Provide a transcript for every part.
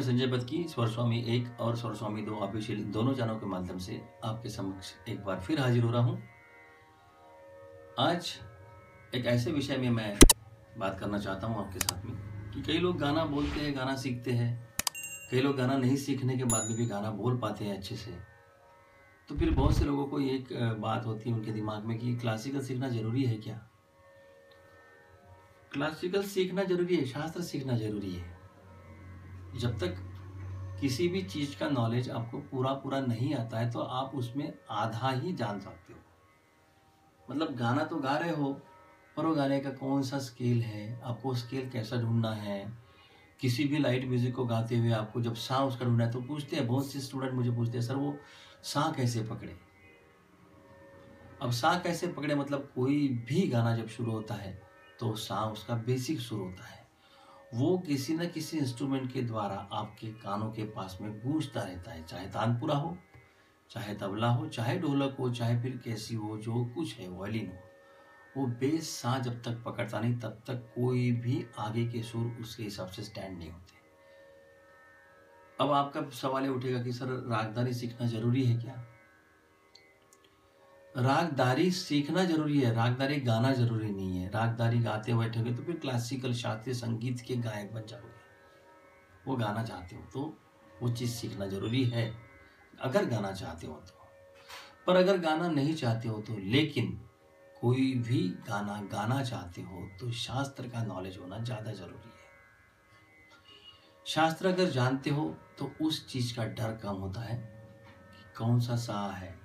मैं संजय पद की स्वर स्वामी एक और स्वर स्वामी दो ऑफिशियल दोनों चैनलों के माध्यम से आपके समक्ष एक बार फिर हाजिर हो रहा हूँ। आज एक ऐसे विषय में मैं बात करना चाहता हूँ आपके साथ में कि कई लोग गाना बोलते हैं, गाना सीखते हैं। कई लोग गाना नहीं सीखने के बाद में भी गाना बोल पाते हैं अच्छे से। तो फिर बहुत से लोगों को एक बात होती है उनके दिमाग में कि क्लासिकल सीखना ज़रूरी है क्या? क्लासिकल सीखना ज़रूरी है, शास्त्र सीखना ज़रूरी है। जब तक किसी भी चीज़ का नॉलेज आपको पूरा पूरा नहीं आता है तो आप उसमें आधा ही जान सकते हो। मतलब गाना तो गा रहे हो, पर वो गाने का कौन सा स्केल है, आपको स्केल कैसा ढूंढना है? किसी भी लाइट म्यूज़िक को गाते हुए आपको जब सा उसका ढूंढना है तो पूछते हैं, बहुत से स्टूडेंट मुझे पूछते हैं, सर, वो सा कैसे पकड़े? अब सा कैसे पकड़े मतलब कोई भी गाना जब शुरू होता है तो सा उसका बेसिक शुरू होता है। वो किसी न किसी इंस्ट्रूमेंट के द्वारा आपके कानों के पास में गूंजता रहता है, चाहे तानपुरा हो, चाहे तबला हो, चाहे ढोलक हो, चाहे फिर कैसी हो, जो कुछ है वायलिन हो, वो बेस सा जब तक पकड़ता नहीं, तब तक कोई भी आगे के सुर उसके हिसाब से स्टैंड नहीं होते। अब आपका सवाल उठेगा कि, सर रागदारी सीखना ज़रूरी है क्या? रागदारी सीखना ज़रूरी है, रागदारी गाना ज़रूरी नहीं है। रागदारी गाते बैठोगे तो फिर क्लासिकल शास्त्रीय संगीत के गायक बन जाओगे। वो गाना चाहते हो तो वो चीज़ सीखना ज़रूरी है, अगर गाना चाहते हो तो। पर अगर गाना नहीं चाहते हो तो लेकिन कोई भी गाना गाना चाहते हो तो शास्त्र का नॉलेज होना ज़्यादा ज़रूरी है। शास्त्र अगर जानते हो तो उस चीज़ का डर कम होता है कि कौन सा सा है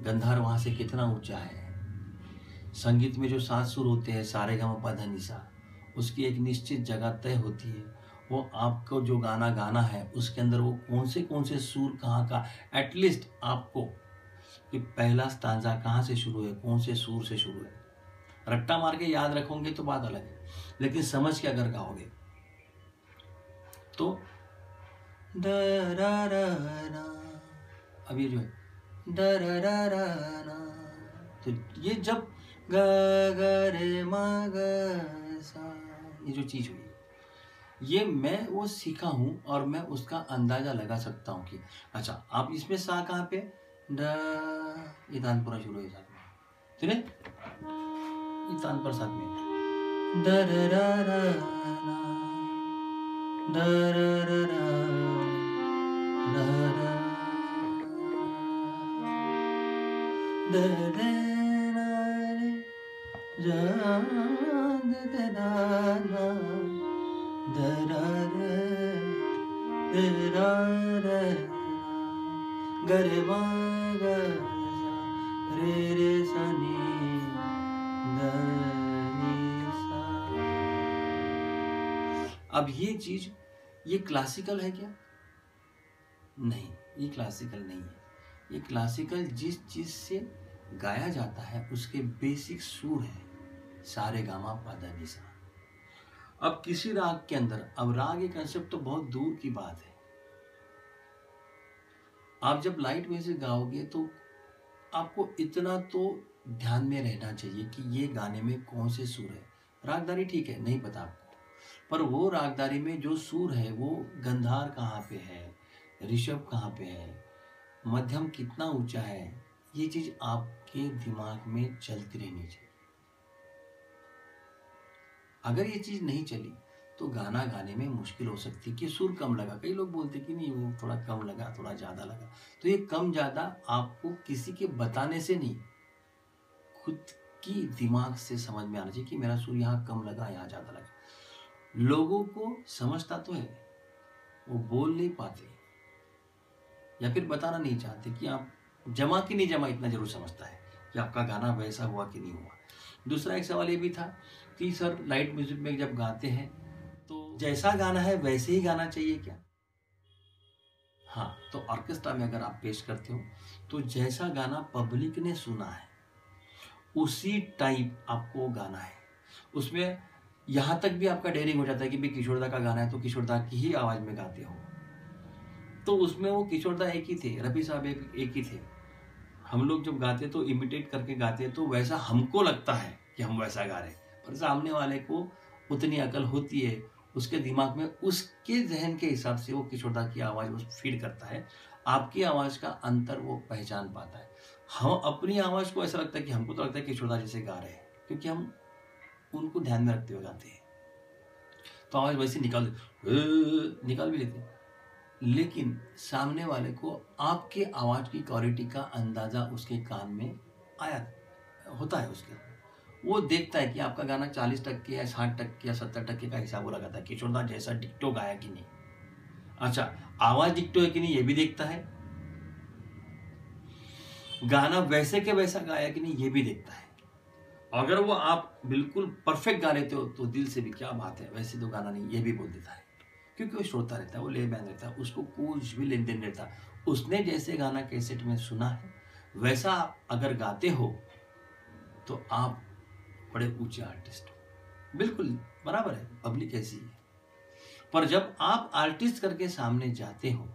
गंधार वहाँ से कितना ऊँचा है? संगीत में जो सात सुर होते हैं, सारे गाँव पा निशा उसकी एक निश्चित जगह तय होती है। वो आपको जो गाना गाना है, उसके अंदर वो कौन से कौन से सुर कहाँ का एटलीस्ट आपको कि पहला स्टांजा कहाँ से शुरू है, कौन से सुर से शुरू है। रट्टा मार के याद रखोगे तो बात अलग है, लेकिन समझ के अगर गाओगे तो अब ये जो है तो ये जब ग रे ये जो चीज़ हुई ये मैं वो सीखा हूँ और मैं उसका अंदाज़ा लगा सकता हूँ कि अच्छा आप इसमें सा कहाँ पे ड तानपुरा शुरू है साथ में सुने ये तानपुर साथ में द र र अब ये चीज़ ये क्लासिकल है क्या? नहीं ये क्लासिकल नहीं है। ये क्लासिकल जिस चीज़ से गाया जाता है, उसके बेसिक सुर है, सारे गामा पादा निशा अब किसी राग के अंदर, अब राग ये कंसेप्ट तो बहुत दूर की बात है। आप जब लाइट म्यूज़िक गाओगे तो आपको इतना तो ध्यान में रहना चाहिए कि ये गाने में कौन से सुर है। रागदारी ठीक है, नहीं पता आपको। पर वो रागदारी में जो सुर है, वो गंधार कहाँ पे है, ऋषभ कहाँ पे है मध्यम कितना ऊँचा है, ये चीज़ आपके दिमाग में चलती रहनी चाहिए। अगर ये चीज़ नहीं चली तो गाना गाने में मुश्किल हो सकती है कि सुर कम लगा। कई लोग बोलते कि नहीं, वो थोड़ा कम लगा, थोड़ा ज़्यादा लगा। तो ये कम ज़्यादा आपको किसी के बताने से नहीं, खुद की दिमाग से समझ में आना चाहिए कि मेरा सुर यहाँ कम लगा, यहाँ ज़्यादा लगा। लोगों को समझता तो है, वो बोल नहीं पाते। या फिर बताना नहीं चाहते कि आप जमा कि नहीं जमा इतना ज़रूर समझता है कि आपका गाना वैसा हुआ कि नहीं हुआ। दूसरा एक सवाल ये भी था कि सर लाइट म्यूज़िक में जब गाते हैं तो जैसा गाना है वैसे ही गाना चाहिए क्या? हाँ तो ऑर्केस्ट्रा में अगर आप पेश करते हो तो जैसा गाना पब्लिक ने सुना है, उसी टाइप आपको गाना है। उसमें यहाँ तक भी आपका डेयरिंग हो जाता है कि भाई किशोरदा का गाना है तो किशोरदा की ही आवाज़ में गाते हो। तो उसमें वो किशोरदा एक ही थे रफी साहब एक, एक ही थे। हम लोग जब गाते तो इमिटेट करके गाते तो वैसा हमको लगता है कि हम वैसा गा रहे पर सामने वाले को उतनी अकल होती है उसके दिमाग में उसके जहन के हिसाब से वो किशोरदा की आवाज़ वो फ़ीड करता है। आपकी आवाज़ का अंतर वो पहचान पाता है। हम अपनी आवाज़ को ऐसा लगता है कि हमको तो लगता है किशोरदा जैसे गा रहे हैं क्योंकि हम उनको ध्यान में रखते हुए गाते हैं। तो आवाज़ वैसे निकाल निकाल भी लेते लेकिन सामने वाले को आपके आवाज़ की क्वालिटी का अंदाज़ा उसके कान में आया, होता है उसके। वो देखता है कि आपका गाना चालीस टक्के या साठ टक्के या सत्तर टक्के का हिसाब लगाता है किशोरदास जैसा डिक्टो गाया कि नहीं। अच्छा आवाज़ डिक्टो है कि नहीं, ये भी देखता है? गाना वैसे के वैसा गाया कि नहीं, ये भी देखता है। अगर वो आप बिल्कुल परफेक्ट गा लेते हो तो दिल से भी क्या बात है, वैसे तो गाना नहीं, ये भी बोल देता है। क्योंकि वो श्रोता रहता है, वो ले बैन रहता है, उसको कुछ भी लेन देन रहता। उसने जैसे गाना कैसेट में सुना है, वैसा अगर गाते हो तो आप बड़े ऊँचे आर्टिस्ट हो। बिल्कुल, बराबर है, पब्लिक ऐसी है पर जब आप आर्टिस्ट करके सामने जाते हो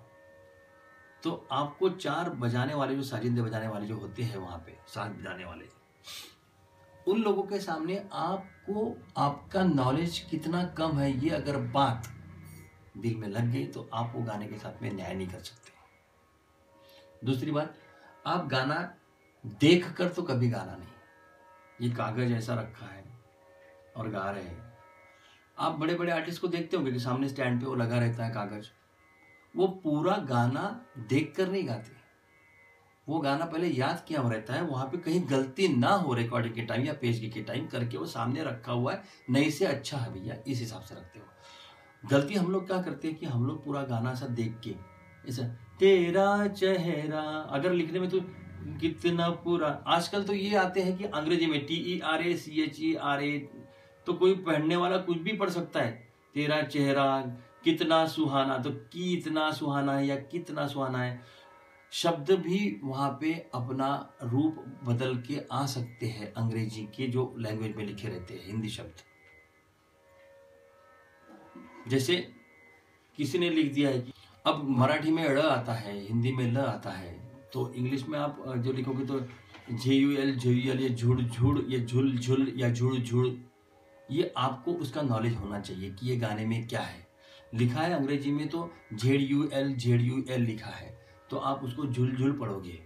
तो आपको चार बजाने वाले जो, साजिंदे बजाने वाले जो होते हैं वहाँ पे, साथ बजाने वाले, उन लोगों के सामने आपको, आपका नॉलेज कितना कम है, ये अगर बात दिल में लग गई तो आप वो गाने के साथ में न्याय नहीं कर सकते। दूसरी बात, आप गाना देख कर तो कभी गाना नहीं। ये कागज़ ऐसा रखा है और गा रहे हैं। आप बड़े बड़े आर्टिस्ट को देखते होंगे कि सामने स्टैंड पे वो लगा रहता है कागज़। वो पूरा गाना देख कर नहीं गाते। वो गाना पहले याद किया हुआ रहता है, वहाँ पे कहीं गलती ना हो रिकॉर्डिंग के टाइम या पेज के टाइम करके वो सामने रखा हुआ है नहीं से अच्छा है भैया, इस हिसाब से रखते हो। गलती हम लोग क्या करते हैं कि हम लोग पूरा गाना सा देख के, ऐसा, तेरा चेहरा अगर लिखने में तो कितना पूरा, आजकल तो ये आते हैं कि अंग्रेज़ी में T E R A C H E R A तो कोई पढ़ने वाला कुछ भी पढ़ सकता है। तेरा चेहरा कितना सुहाना तो कितना सुहाना है या कितना सुहाना है, शब्द भी वहाँ पे अपना रूप बदल के आ सकते हैं अंग्रेज़ी के जो लैंग्वेज में लिखे रहते हैं, हिंदी शब्द। जैसे किसी ने लिख दिया है कि अब मराठी में ड़ आता है, हिंदी में ल आता है तो इंग्लिश में आप जो लिखोगे तो J U L J U L ये झुड़ झुड़, ये झुल झुल, या झुड़ झुड़, ये आपको उसका नॉलेज होना चाहिए कि ये गाने में क्या है। लिखा है अंग्रेज़ी में तो Z U L Z U L लिखा है तो आप उसको झुल झुल पढ़ोगे।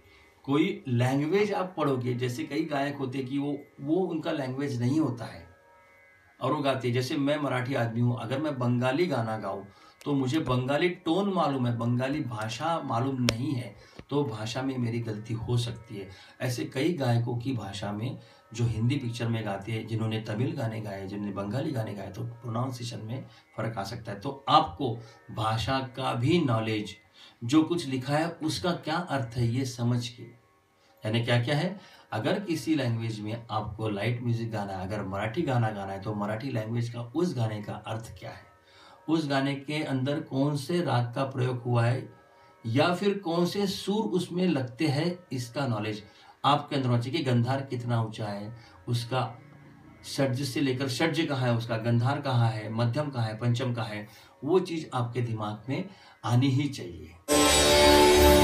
कोई लैंग्वेज आप पढ़ोगे, जैसे कई गायक होते कि वो वो उनका लैंग्वेज नहीं होता है और वो गाते जैसे मैं मराठी आदमी हूँ, अगर मैं बंगाली गाना गाऊँ तो मुझे बंगाली टोन मालूम है, बंगाली भाषा मालूम नहीं है तो भाषा में मेरी गलती हो सकती है। ऐसे कई गायकों की भाषा में जो हिंदी पिक्चर में गाते हैं, जिन्होंने तमिल गाने गाए, जिन्होंने बंगाली गाने गाए तो प्रोनाउंसिएशन में फ़र्क आ सकता है। तो आपको भाषा का भी नॉलेज जो कुछ लिखा है, उसका क्या अर्थ है, ये समझ के। यानी क्या क्या है? अगर किसी लैंग्वेज में आपको लाइट म्यूज़िक गाना है, अगर मराठी गाना गाना है तो मराठी लैंग्वेज का उस गाने का अर्थ क्या है? उस गाने के अंदर कौन से राग का प्रयोग हुआ है? या फिर कौन से सुर उसमें लगते हैं? इसका नॉलेज आपके अंदर होना चाहिए कि गंधार कितना ऊँचा है, उसका षड्ज से लेकर षड्ज कहाँ है, उसका गंधार कहाँ है, मध्यम कहाँ है, पंचम कहाँ है, वो चीज़ आपके दिमाग में आनी ही चाहिए।